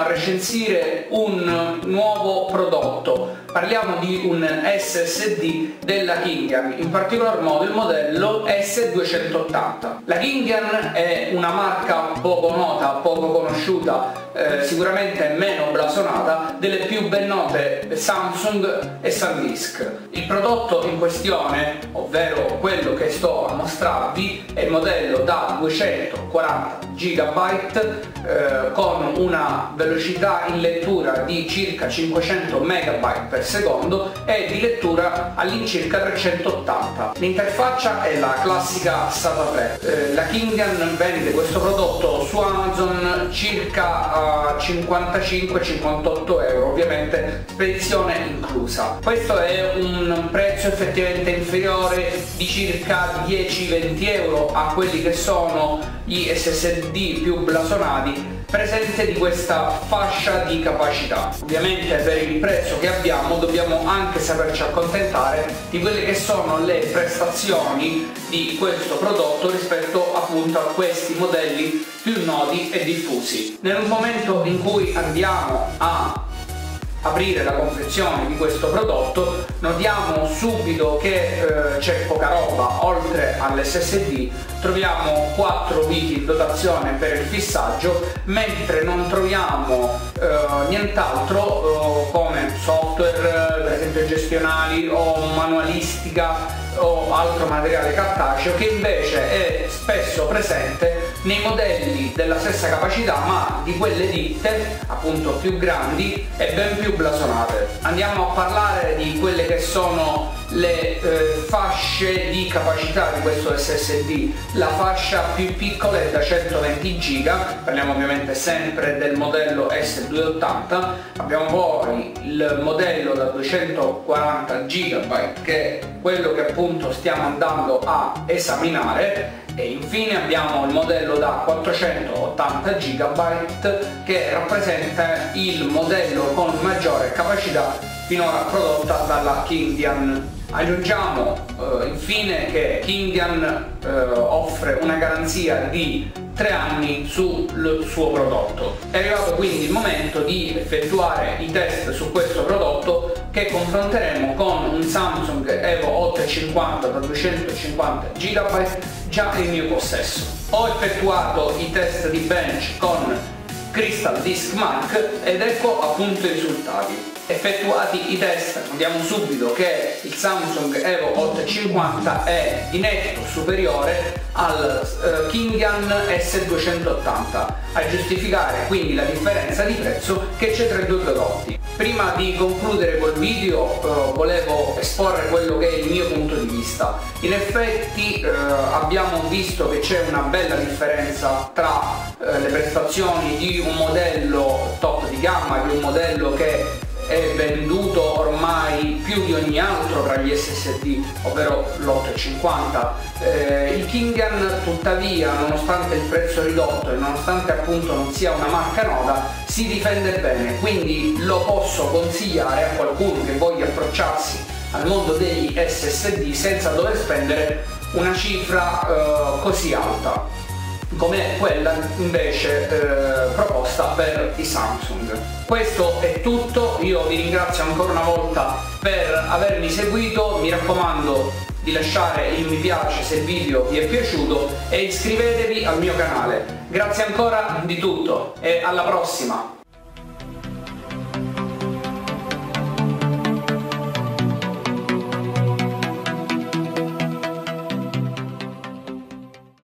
a recensire un nuovo prodotto. Parliamo di un SSD della Kingian, in particolar modo il modello S280. La Kingian è una marca poco nota, poco conosciuta, eh, sicuramente meno blasonata delle più ben note Samsung e SanDisk. Il prodotto in questione, ovvero quello che sto a mostrarvi, è il modello da 240 GB eh, con una velocità in lettura di circa 500 MB per secondo e di lettura all'incirca 380. L'interfaccia è la classica SATA 3. Eh, la Kingan vende questo prodotto su Amazon circa 55-58 euro, ovviamente spedizione inclusa. Questo è un prezzo effettivamente inferiore di circa 10-20 euro a quelli che sono gli SSD più blasonati presente di questa fascia di capacità. Ovviamente per il prezzo che abbiamo dobbiamo anche saperci accontentare di quelle che sono le prestazioni di questo prodotto rispetto appunto a questi modelli più noti e diffusi. Nel momento in cui andiamo a aprire la confezione di questo prodotto notiamo subito che eh, c'è poca roba oltre all'SSD troviamo 4 viti in dotazione per il fissaggio mentre non troviamo eh, nient'altro eh, come software per esempio gestionali o manualistica o altro materiale cartaceo che invece è spesso presente nei modelli della stessa capacità ma di quelle ditte appunto più grandi e ben più blasonate. Andiamo a parlare di quelle che sono le eh, fasce di capacità di questo SSD. La fascia più piccola è da 120 GB, parliamo ovviamente sempre del modello S280, abbiamo poi il modello da 240 GB che è quello che appunto stiamo andando a esaminare e infine abbiamo il modello da 480 GB che rappresenta il modello con maggiore capacità finora prodotta dalla Kindian Aggiungiamo eh, infine che Kindian eh, offre una garanzia di 3 anni sul suo prodotto. È arrivato quindi il momento di effettuare i test su questo prodotto che confronteremo con un Samsung Evo 850 da 250 GB già in mio possesso. Ho effettuato i test di bench con Crystal Disk Mark ed ecco appunto i risultati effettuati i test notiamo subito che il Samsung Evo 850 è di netto superiore al uh, Kingan S280 a giustificare quindi la differenza di prezzo che c'è tra i due prodotti. Prima di concludere col video uh, volevo esporre quello che è il mio punto di vista. In effetti uh, abbiamo visto che c'è una bella differenza tra le prestazioni di un modello top di gamma, di un modello che è venduto ormai più di ogni altro tra gli SSD, ovvero l'850. Eh, il Kingan tuttavia, nonostante il prezzo ridotto e nonostante appunto non sia una marca nota, si difende bene, quindi lo posso consigliare a qualcuno che voglia approcciarsi al mondo degli SSD senza dover spendere una cifra eh, così alta come quella invece eh, proposta per i Samsung. Questo è tutto, io vi ringrazio ancora una volta per avermi seguito, mi raccomando di lasciare il mi piace se il video vi è piaciuto e iscrivetevi al mio canale. Grazie ancora di tutto e alla prossima!